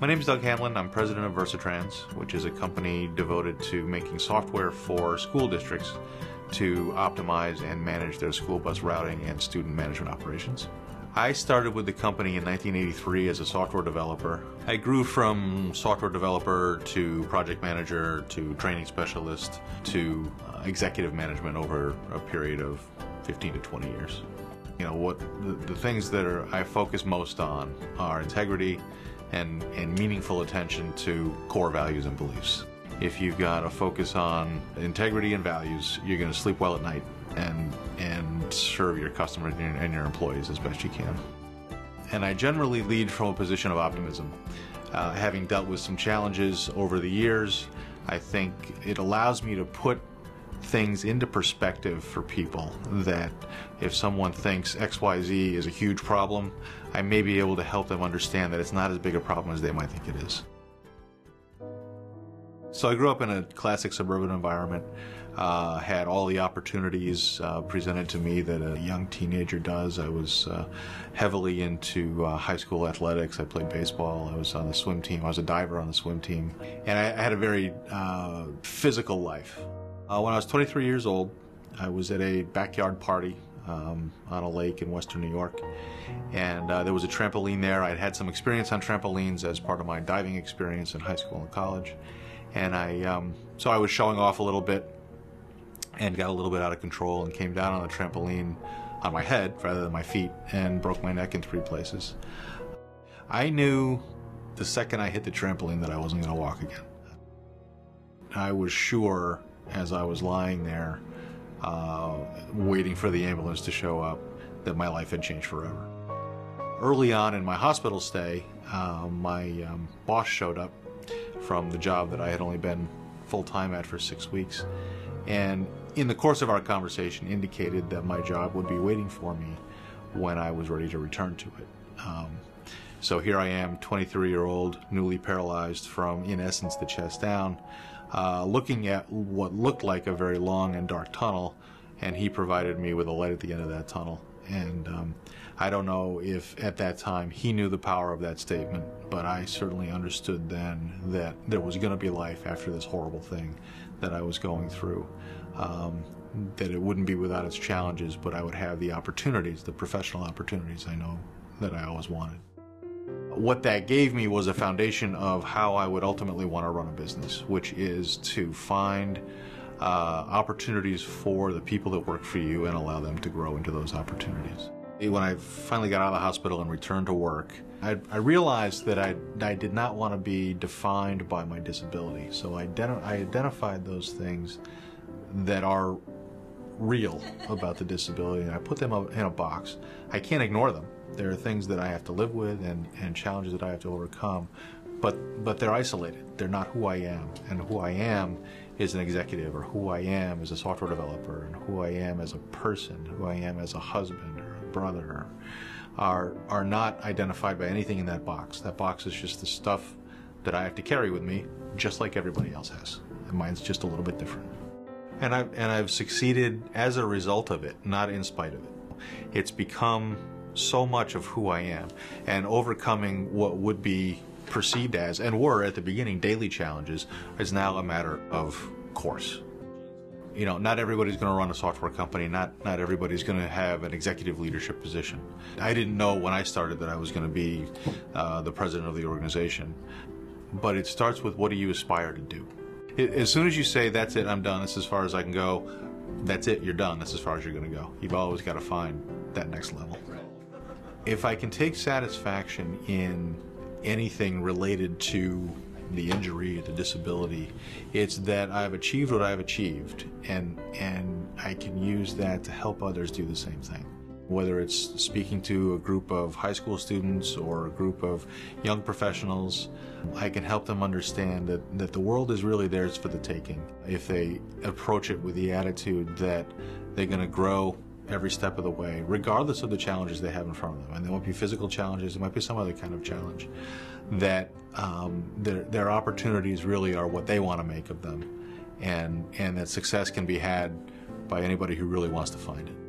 My name is Doug Hamlin. I'm president of Versatrans, which is a company devoted to making software for school districts to optimize and manage their school bus routing and student management operations. I started with the company in 1983 as a software developer. I grew from software developer to project manager to training specialist to uh, executive management over a period of 15 to 20 years. You know, what the, the things that are, I focus most on are integrity and, and meaningful attention to core values and beliefs. If you've got a focus on integrity and values, you're going to sleep well at night and and serve your customers and your, and your employees as best you can. And I generally lead from a position of optimism. Uh, having dealt with some challenges over the years, I think it allows me to put things into perspective for people that if someone thinks XYZ is a huge problem, I may be able to help them understand that it's not as big a problem as they might think it is. So I grew up in a classic suburban environment, uh, had all the opportunities uh, presented to me that a young teenager does. I was uh, heavily into uh, high school athletics. I played baseball. I was on the swim team. I was a diver on the swim team. And I, I had a very uh, physical life. Uh, when I was 23 years old, I was at a backyard party um, on a lake in western New York. And uh, there was a trampoline there. I'd had some experience on trampolines as part of my diving experience in high school and college. And I, um, so I was showing off a little bit and got a little bit out of control and came down on the trampoline on my head rather than my feet and broke my neck in three places. I knew the second I hit the trampoline that I wasn't going to walk again. I was sure as I was lying there uh, waiting for the ambulance to show up that my life had changed forever. Early on in my hospital stay, uh, my um, boss showed up from the job that I had only been full time at for six weeks, and in the course of our conversation, indicated that my job would be waiting for me when I was ready to return to it. Um, so here I am, 23 year old, newly paralyzed from, in essence, the chest down, uh, looking at what looked like a very long and dark tunnel, and he provided me with a light at the end of that tunnel. And um, I don't know if at that time he knew the power of that statement, but I certainly understood then that there was going to be life after this horrible thing that I was going through. Um, that it wouldn't be without its challenges, but I would have the opportunities, the professional opportunities I know that I always wanted what that gave me was a foundation of how I would ultimately want to run a business, which is to find uh, opportunities for the people that work for you and allow them to grow into those opportunities. When I finally got out of the hospital and returned to work, I, I realized that I, I, did not want to be defined by my disability. So I, I identified those things that are real about the disability and I put them in a box. I can't ignore them there are things that I have to live with and, and challenges that I have to overcome, but, but they're isolated. They're not who I am. And who I am is an executive, or who I am as a software developer, and who I am as a person, who I am as a husband or a brother, are, are not identified by anything in that box. That box is just the stuff that I have to carry with me, just like everybody else has. And mine's just a little bit different. And I've, and I've succeeded as a result of it, not in spite of it. It's become so much of who I am and overcoming what would be perceived as and were at the beginning daily challenges is now a matter of course. You know, not everybody's going to run a software company. Not not everybody's going to have an executive leadership position. I didn't know when I started that I was going to be uh, the president of the organization. But it starts with what do you aspire to do. It, as soon as you say that's it, I'm done. That's as far as I can go. That's it. You're done. That's as far as you're going to go. You've always got to find that next level if I can take satisfaction in anything related to the injury, the disability, it's that I've achieved what I've achieved, and and I can use that to help others do the same thing. Whether it's speaking to a group of high school students or a group of young professionals, I can help them understand that, that the world is really theirs for the taking if they approach it with the attitude that they're going to grow every step of the way, regardless of the challenges they have in front of them. And there might be physical challenges, there might be some other kind of challenge. That um, their, their opportunities really are what they want to make of them, and and that success can be had by anybody who really wants to find it.